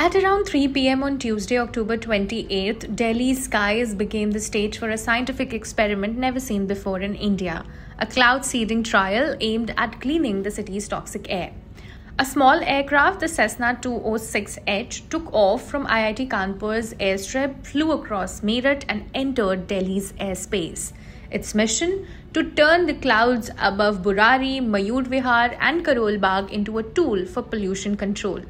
At around 3 pm on Tuesday, October 28th, Delhi's skies became the stage for a scientific experiment never seen before in India a cloud seeding trial aimed at cleaning the city's toxic air. A small aircraft, the Cessna 206H, took off from IIT Kanpur's airstrip, flew across Meerut, and entered Delhi's airspace. Its mission? To turn the clouds above Burari, Mayur Vihar, and Karol Bagh into a tool for pollution control.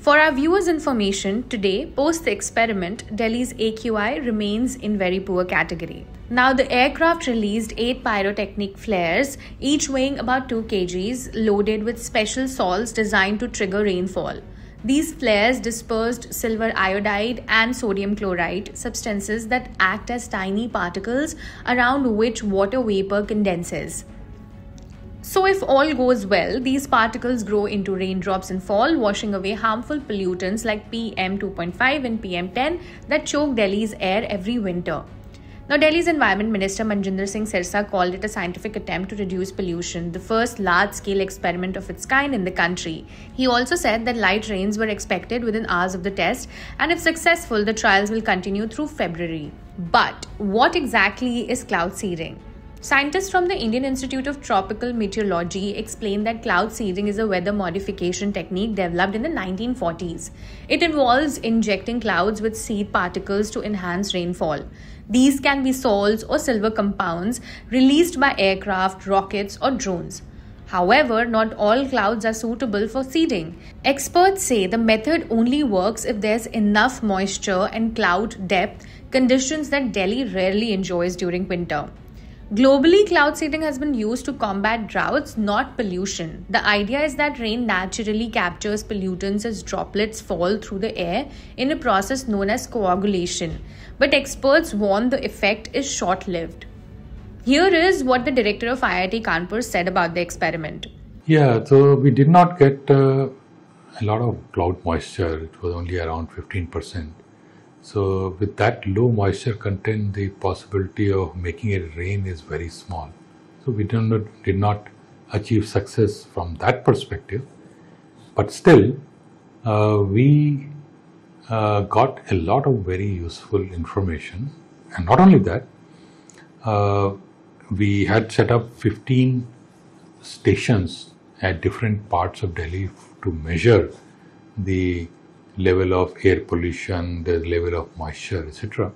For our viewers' information, today, post the experiment, Delhi's AQI remains in very poor category. Now, the aircraft released eight pyrotechnic flares, each weighing about 2 kgs, loaded with special salts designed to trigger rainfall. These flares dispersed silver iodide and sodium chloride, substances that act as tiny particles around which water vapor condenses. So, if all goes well, these particles grow into raindrops and fall, washing away harmful pollutants like PM 2.5 and PM 10 that choke Delhi's air every winter. Now, Delhi's Environment Minister Manjinder Singh Sirsa called it a scientific attempt to reduce pollution, the first large scale experiment of its kind in the country. He also said that light rains were expected within hours of the test, and if successful, the trials will continue through February. But what exactly is cloud seeding? Scientists from the Indian Institute of Tropical Meteorology explain that cloud seeding is a weather modification technique developed in the 1940s. It involves injecting clouds with seed particles to enhance rainfall. These can be salts or silver compounds released by aircraft, rockets, or drones. However, not all clouds are suitable for seeding. Experts say the method only works if there's enough moisture and cloud depth, conditions that Delhi rarely enjoys during winter. Globally, cloud seeding has been used to combat droughts, not pollution. The idea is that rain naturally captures pollutants as droplets fall through the air in a process known as coagulation. But experts warn the effect is short lived. Here is what the director of IIT Kanpur said about the experiment. Yeah, so we did not get uh, a lot of cloud moisture, it was only around 15%. So with that low moisture content, the possibility of making it rain is very small. So we did not, did not achieve success from that perspective. But still, uh, we uh, got a lot of very useful information. And not only that, uh, we had set up 15 stations at different parts of Delhi to measure the level of air pollution, the level of moisture, etc.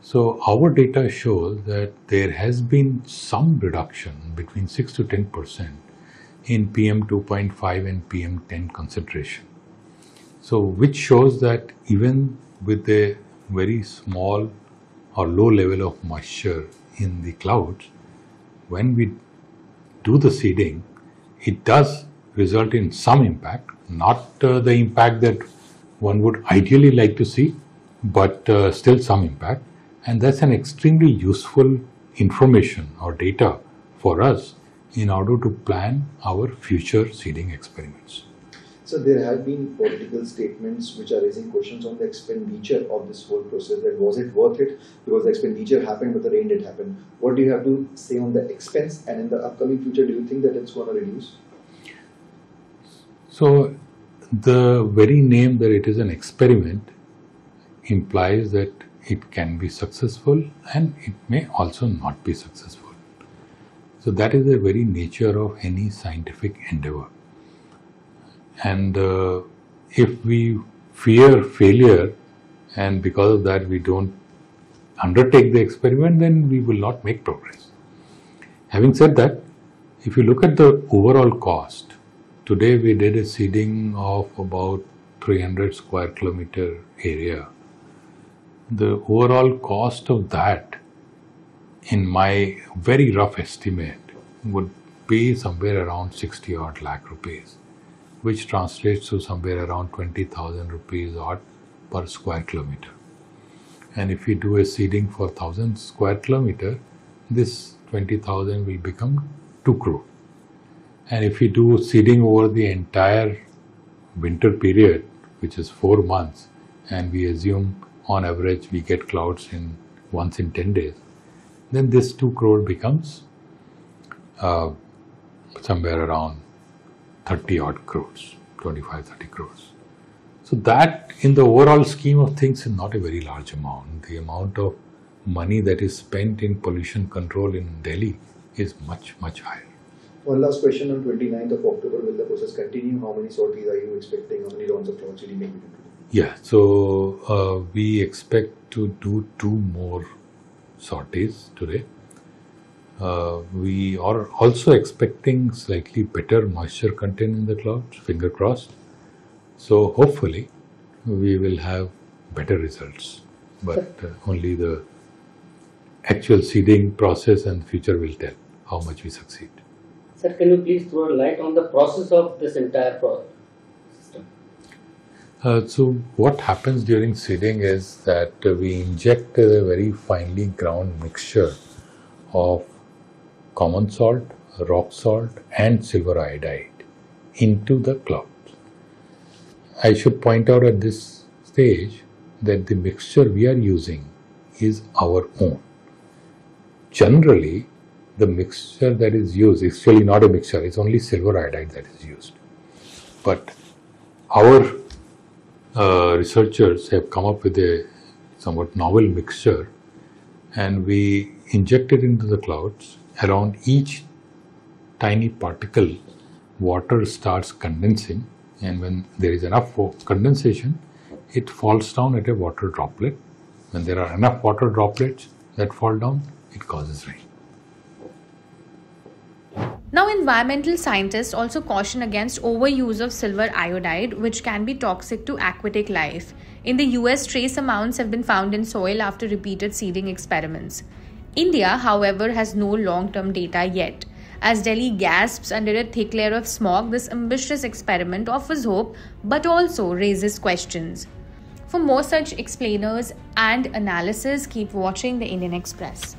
So our data shows that there has been some reduction between 6 to 10 percent in PM 2.5 and PM 10 concentration. So which shows that even with a very small or low level of moisture in the clouds, when we do the seeding, it does result in some impact, not uh, the impact that one would ideally like to see, but uh, still some impact. And that's an extremely useful information or data for us in order to plan our future seeding experiments. So there have been political statements which are raising questions on the expenditure of this whole process. That was it worth it because the expenditure happened, but the rain did happen. What do you have to say on the expense, and in the upcoming future, do you think that it's going to reduce? So the very name that it is an experiment implies that it can be successful and it may also not be successful. So that is the very nature of any scientific endeavor. And uh, if we fear failure and because of that we don't undertake the experiment, then we will not make progress. Having said that, if you look at the overall cost, Today we did a seeding of about 300 square kilometer area. The overall cost of that, in my very rough estimate, would be somewhere around 60 odd lakh rupees, which translates to somewhere around 20,000 rupees odd per square kilometer. And if we do a seeding for 1000 square kilometer, this 20,000 will become 2 crore. And if we do seeding over the entire winter period, which is four months, and we assume on average we get clouds in once in 10 days, then this 2 crore becomes uh, somewhere around 30 odd crores, 25, 30 crores. So that, in the overall scheme of things, is not a very large amount. The amount of money that is spent in pollution control in Delhi is much, much higher. One last question on 29th of October, will the process continue? How many sorties are you expecting? How many rounds of will you do? Yeah, so uh, we expect to do two more sorties today. Uh, we are also expecting slightly better moisture content in the clouds, finger crossed. So hopefully we will have better results, but uh, only the actual seeding process and future will tell how much we succeed. Sir, can you please throw a light on the process of this entire system? Uh, so what happens during seeding is that we inject a very finely ground mixture of common salt, rock salt and silver iodide into the cloud. I should point out at this stage that the mixture we are using is our own. Generally, the mixture that is used is actually not a mixture, it's only silver iodide that is used. But our uh, researchers have come up with a somewhat novel mixture and we inject it into the clouds. Around each tiny particle, water starts condensing, and when there is enough condensation, it falls down at a water droplet. When there are enough water droplets that fall down, it causes rain. Now, environmental scientists also caution against overuse of silver iodide, which can be toxic to aquatic life. In the US, trace amounts have been found in soil after repeated seeding experiments. India, however, has no long term data yet. As Delhi gasps under a thick layer of smog, this ambitious experiment offers hope but also raises questions. For more such explainers and analysis, keep watching the Indian Express.